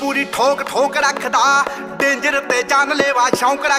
ਪੂਰੀ ਠੋਕ ਠੋਕ ਰੱਖਦਾ। ਡੇਂਜਰ ਤੇ ਜਾਨ ਲੈਵਾ ਸ਼ੌਂਕ ਰੱਖ